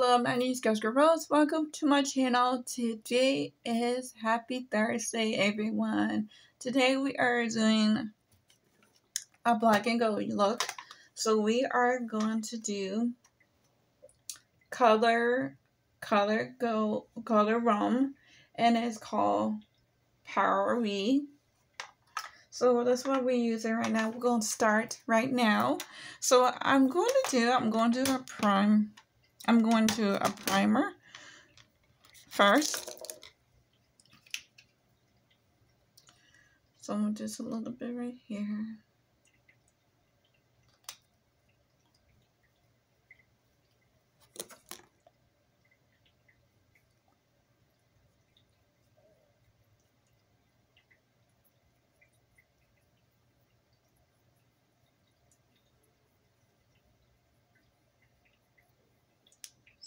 Hello, my name is Jessica Rhodes. Welcome to my channel. Today is Happy Thursday, everyone. Today we are doing a black and gold look. So we are going to do color, color gold, color rum, and it's called Power We. So that's what we're using right now. We're going to start right now. So I'm going to do, I'm going to do a prime I'm going to a primer first. So I'm just a little bit right here.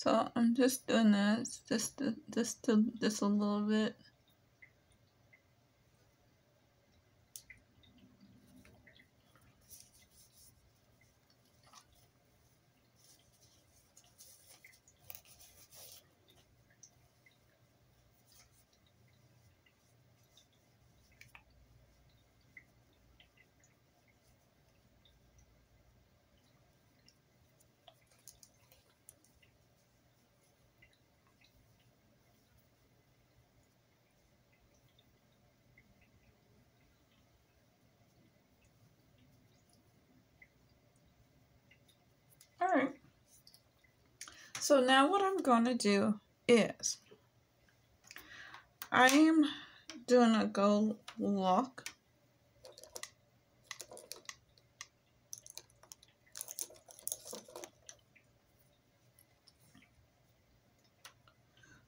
So I'm just doing this, just just just a little bit. Alright. So now what I'm going to do is I am doing a gold lock.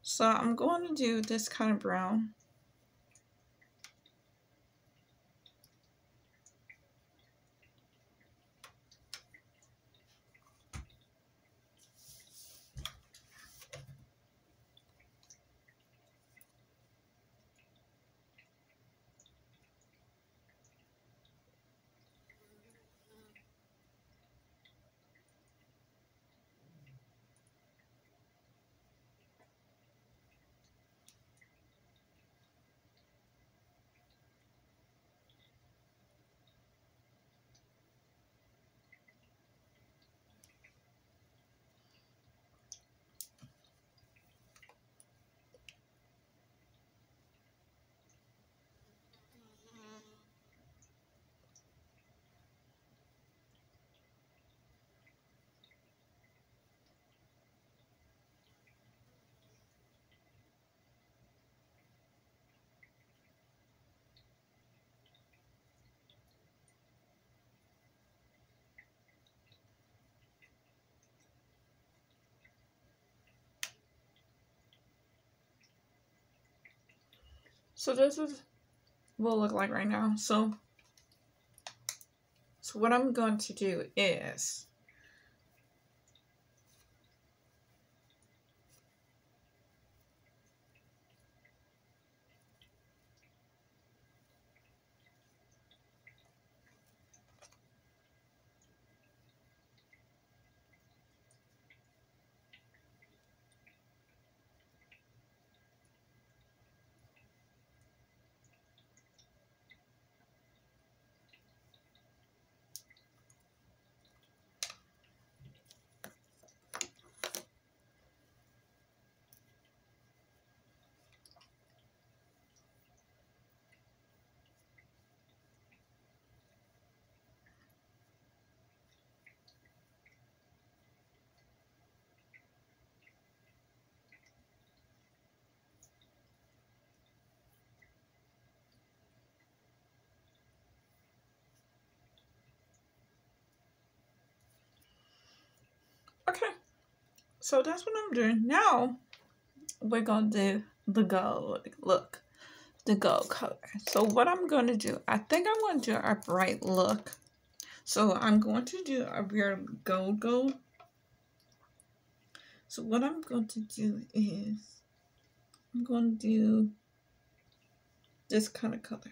So I'm going to do this kind of brown. So this is what look like right now. So, so what I'm going to do is Okay. So that's what I'm doing. Now we're gonna do the gold. Look. The gold color. So what I'm gonna do, I think I'm gonna do a bright look. So I'm going to do a real gold gold. So what I'm going to do is I'm going to do this kind of color.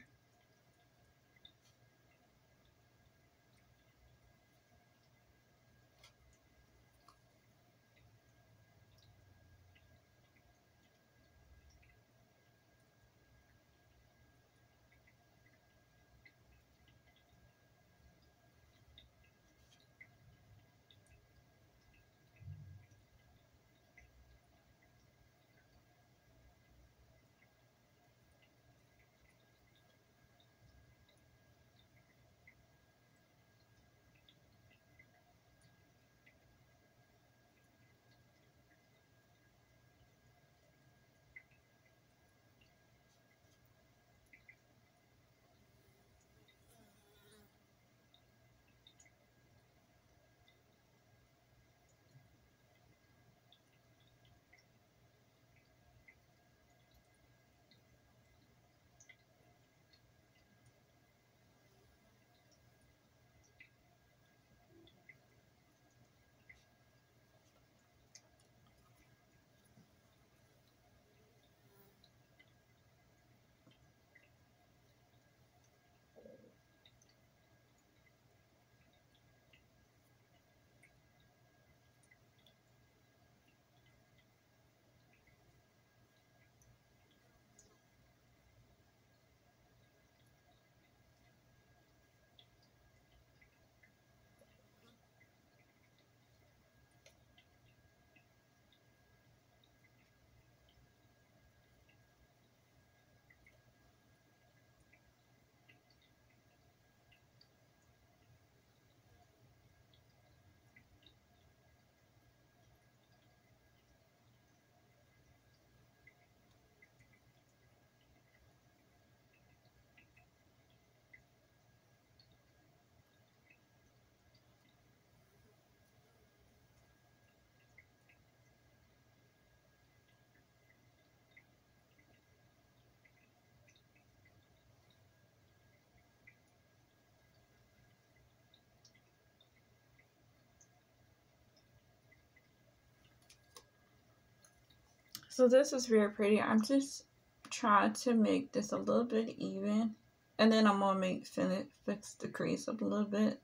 So this is very pretty. I'm just trying to make this a little bit even. And then I'm going to make finish, fix the crease up a little bit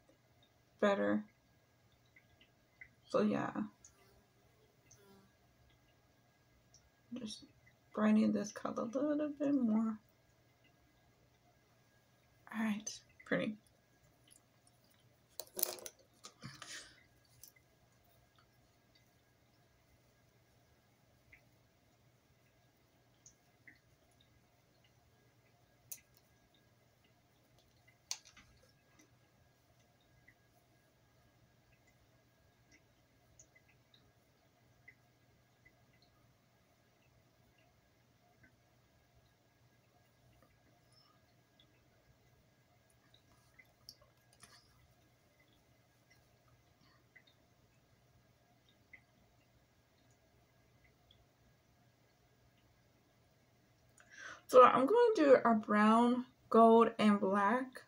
better. So yeah. Just brightening this color a little bit more. Alright, pretty. So I'm going to do a brown, gold, and black.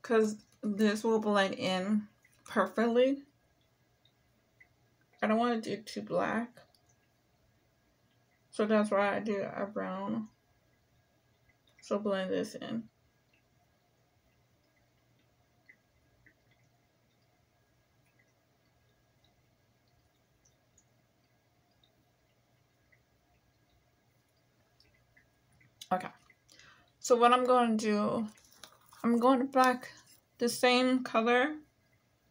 Because this will blend in perfectly. I don't want to do too black. So that's why I do a brown. So blend this in. Okay. So what I'm going to do, I'm going to the same color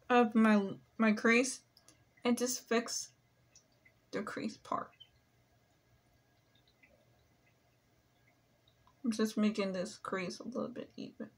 of my my crease and just fix the crease part. I'm just making this crease a little bit even.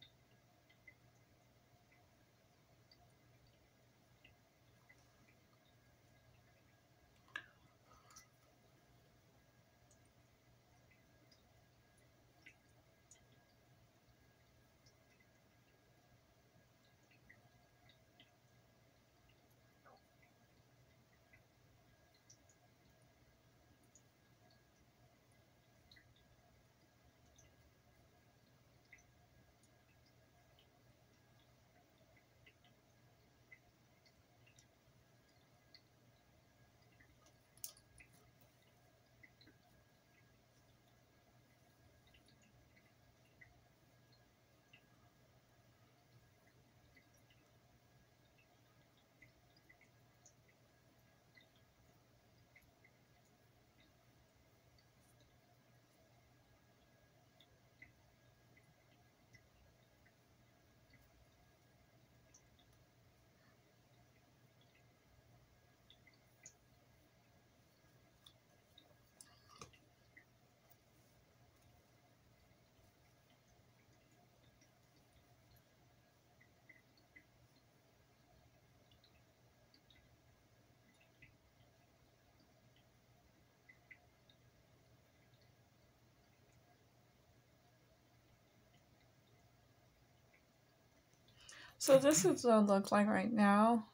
So this is what it looks like right now.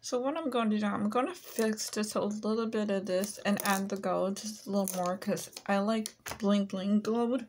So what I'm going to do, I'm going to fix just a little bit of this and add the gold just a little more because I like bling bling gold.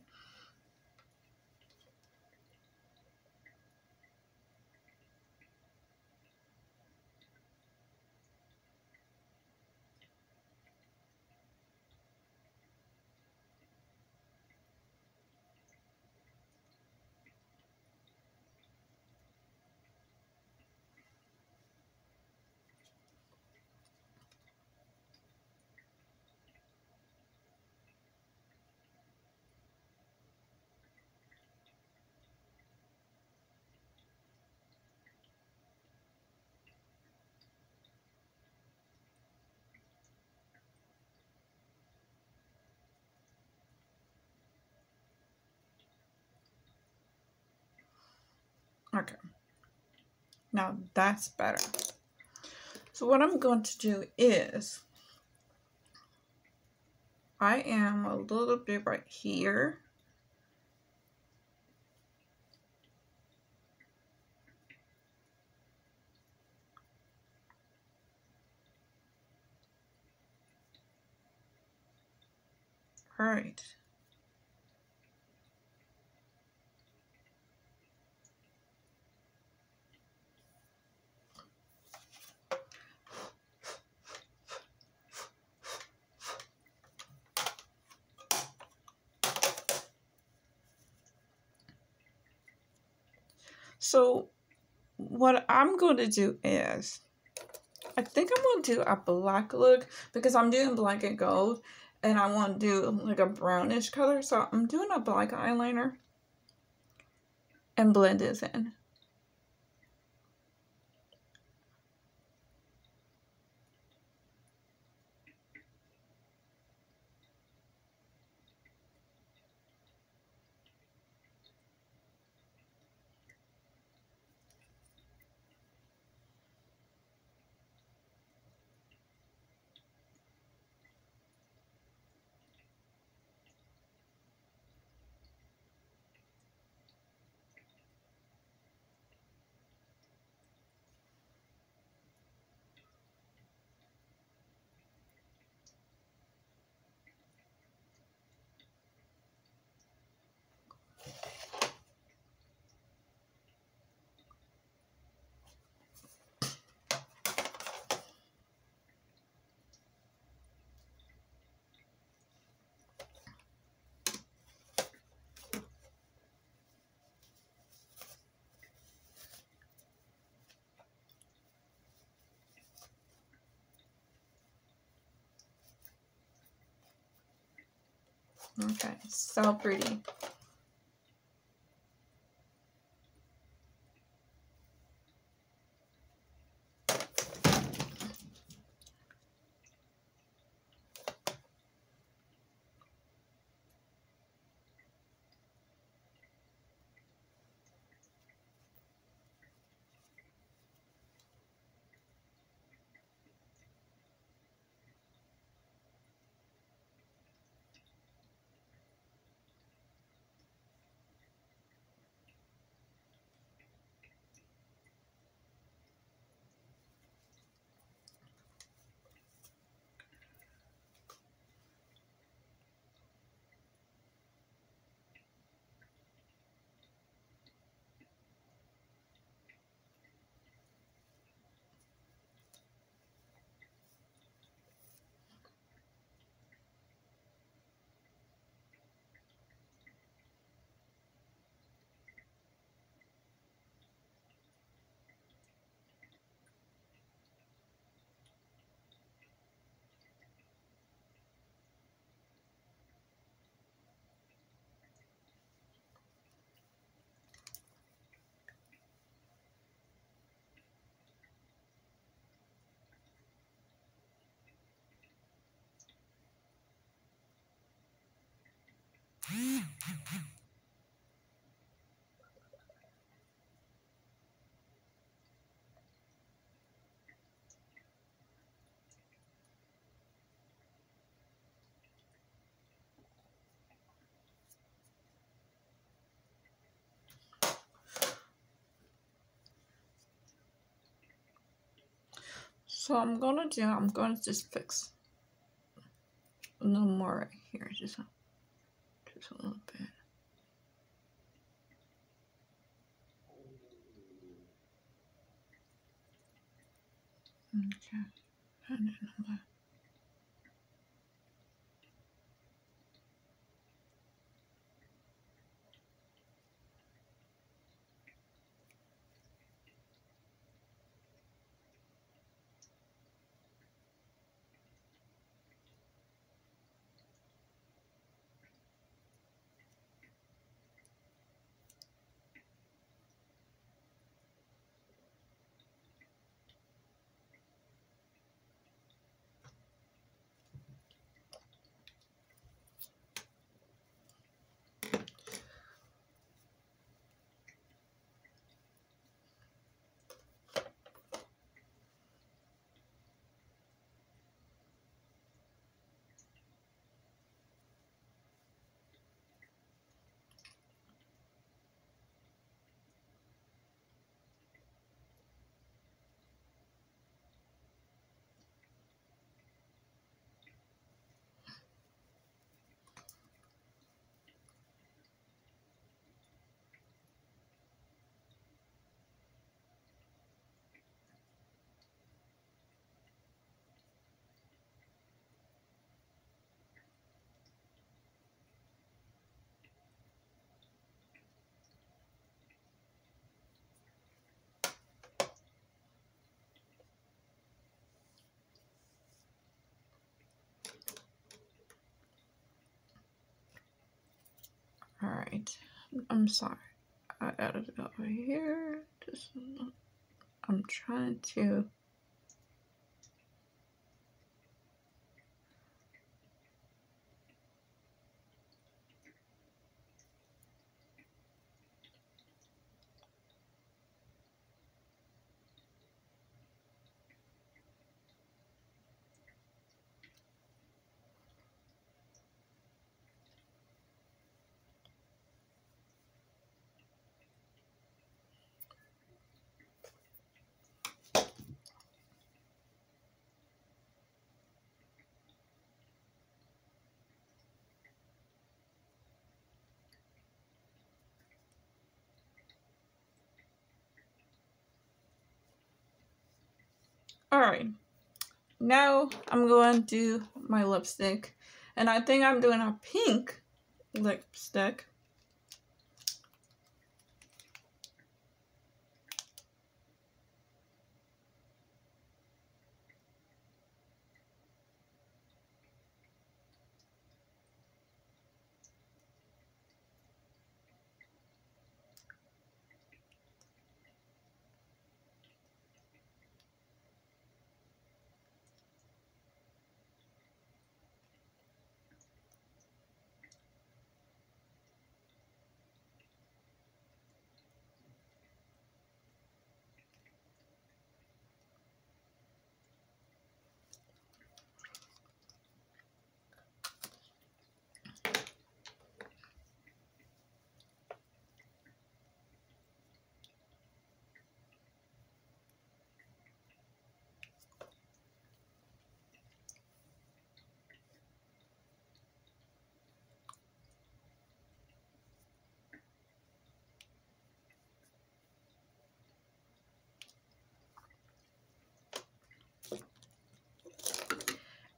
Okay. Now that's better. So what I'm going to do is I am a little bit right here. All right. So what I'm going to do is, I think I'm going to do a black look because I'm doing black and gold and I want to do like a brownish color. So I'm doing a black eyeliner and blend this in. Okay, so pretty. So I'm gonna do, I'm gonna just fix a little more right here, just, just a little bit. Okay, and I'm gonna Alright. I'm sorry. I added it over here. Just, I'm trying to Alright, now I'm going to do my lipstick. And I think I'm doing a pink lipstick.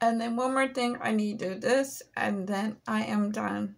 And then one more thing, I need to do this and then I am done.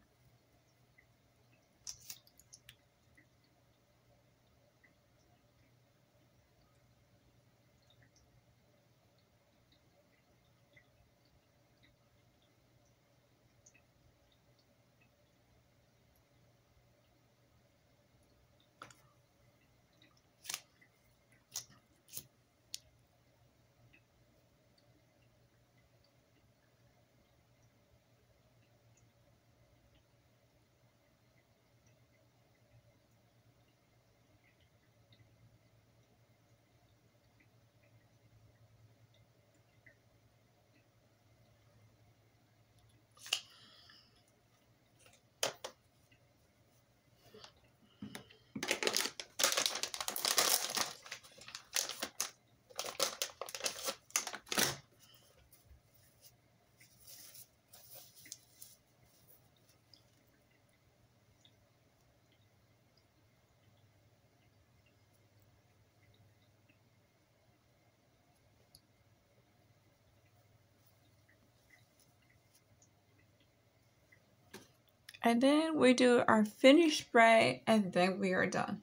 And then we do our finish spray and then we are done.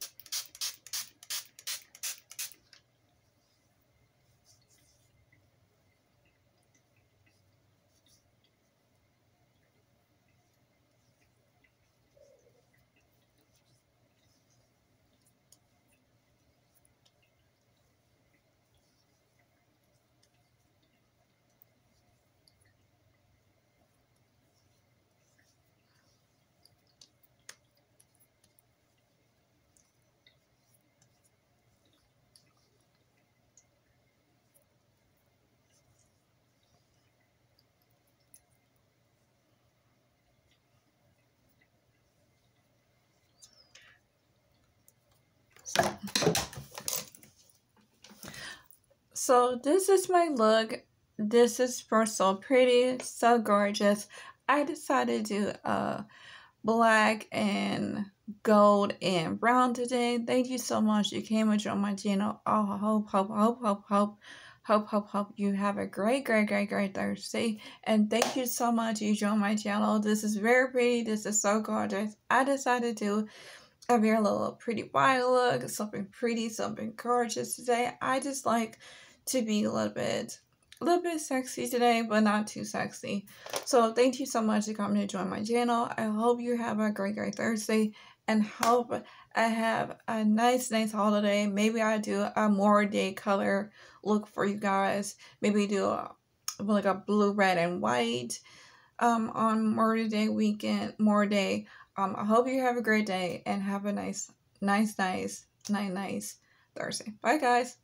So this is my look. This is for so pretty, so gorgeous. I decided to do a black and gold and brown today. Thank you so much. You came and joined my channel. Oh, hope, hope, hope, hope, hope. Hope, hope, hope you have a great, great, great, great Thursday. And thank you so much you joined my channel. This is very pretty. This is so gorgeous. I decided to do a very little pretty white look, something pretty, something gorgeous today. I just like to be a little bit a little bit sexy today, but not too sexy. So thank you so much for coming to join my channel. I hope you have a great, great Thursday and hope I have a nice, nice holiday. Maybe I do a more day color look for you guys. Maybe do a, like a blue, red, and white um, on more Day weekend, more day. Um, I hope you have a great day and have a nice, nice, nice, nice, nice Thursday. Bye, guys.